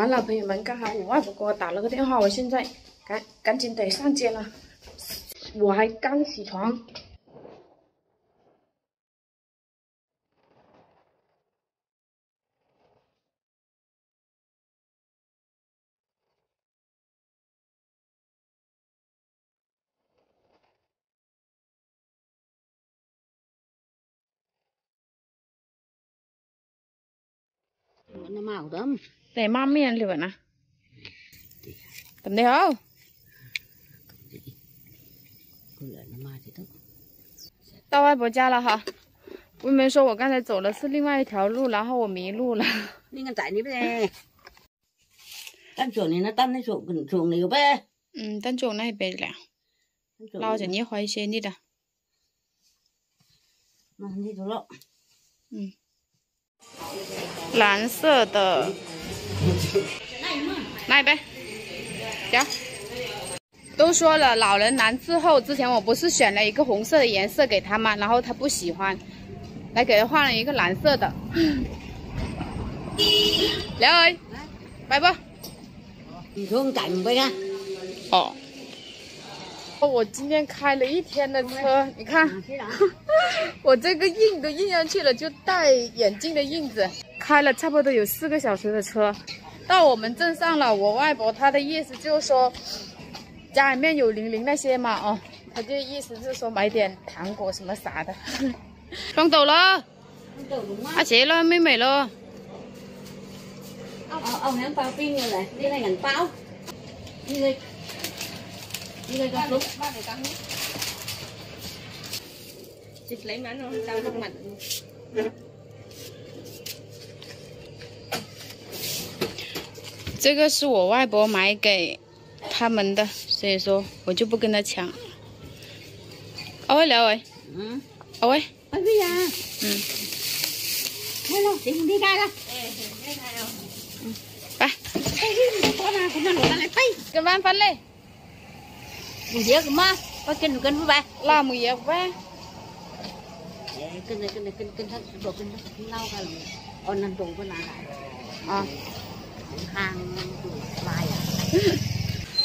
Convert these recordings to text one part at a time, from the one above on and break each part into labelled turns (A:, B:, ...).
A: 完了，朋友们，刚好我外婆给我打了个电话，我现在赶赶紧得上街了，我还刚起床。
B: 我妈
A: 哟！等，等妈呢。等你好。到外婆家了哈。我妹妹说，我刚才走的是另外一条路，然后我迷路了。
B: 你在里边？等坐你那等边了
A: 呗。嗯，等那我了。老着你回车你的。
B: 那你走了。
A: 嗯。蓝色的，拿一杯，行。都说了，老人难伺候。之前我不是选了一个红色的颜色给他吗？然后他不喜欢，来给他换了一个蓝色的。刘伟，拜拜。
B: 你从赶回啊？
A: 哦。我今天开了一天的车，你看，我这个印都印上去了，就戴眼镜的印子。开了差不多有四个小时的车，到我们镇上了。我外婆她的意思就是说，家里面有零零那些嘛，哦，她就意思是说买点糖果什么啥的。装走了，阿姐了，妹妹了。
B: 哦哦，两包冰嘅嚟，呢係銀包，呢個。
A: 这个是我外婆买给他们的，所以说我就不跟他抢。阿伟聊喂，嗯，阿伟，
B: 阿伟呀，嗯，开了，进你家了，哎，进你家了，嗯，
A: 来，哎，你过来，我们落来飞，跟饭分嘞。
B: Mùi dế của má. Có kinh một kinh với ba.
A: Là mùi dế ba
B: kinh này kinh này kinh kinh thắt đồ kinh thắt lâu cả rồi. Ôn tuần có nào lại à. Hàng lại à.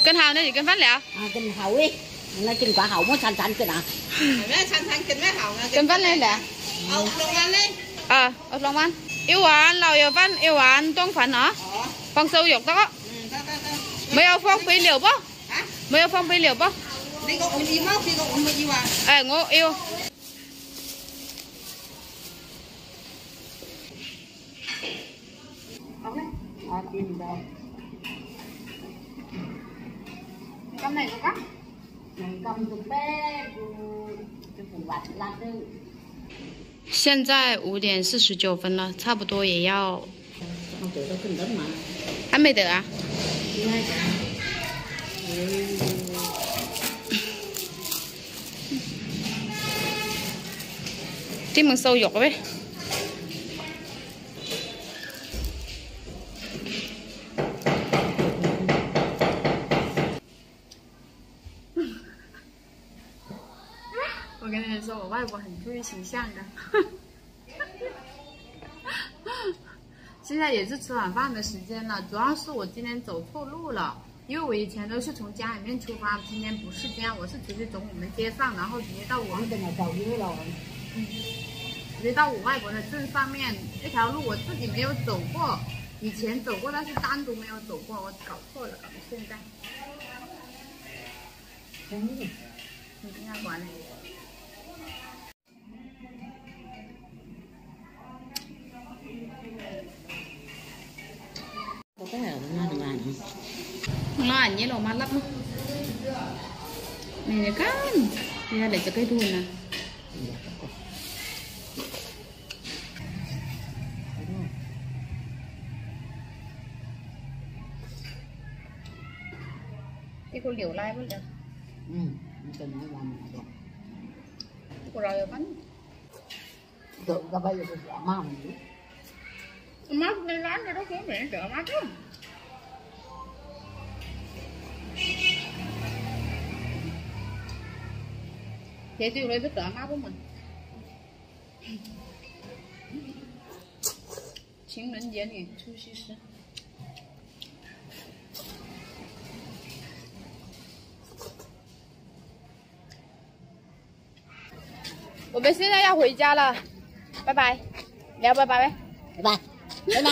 A: Kinh hào này gì? Kinh phát liệu
B: à kinh hậu ấy. Nó kinh quả hậu muốn xanh xanh kinh à.
C: Mẹ xanh xanh kinh mẹ hậu
A: kinh phát lên đã
C: ốc long ăn lên
A: ờ ốc long ăn yêu ăn lầu yêu văn yêu ăn tuông phản hả? Phong sâu dục đó. Mấy ông phong phí liều bó 没有放肥料不？
C: 你个五二毛，这个五毛一万。
A: 哎，我有。
B: 好嘞，啊，听到。
A: Cầm này có cắt.
B: Này cầm chụp bé, chụp phụ vặt là tư.
A: 现在五点四十九分了，差不多也要。还没得啊？这么瘦肉呗。我跟你说，我外婆很注意形象的。现在也是吃晚饭的时间了，主要是我今天走错路了。因为我以前都是从家里面出发，今天不是这样，我是直接从我们街上，然后直接到我们，直接到我外婆的镇上面，这条路我自己没有走过，以前走过，但是单独没有走过，我搞错了。现在，真，你看管
B: 理，我在这，
A: 你老妈辣不？没得干，现在来这个村了。cái cô liều lai với được.
B: Ừ tình nó làm được.
A: Cô rồi bánh
B: được ra bây giờ tôi sẽ má mình
A: má đi lái ra đó có mẹ chợ má chứ. Thế tiêu lấy rất đỡ má của mình. Chính mình diễn này chú sĩ sinh 我们现在要回家了，拜拜，你要拜拜？
B: 拜拜，拜拜。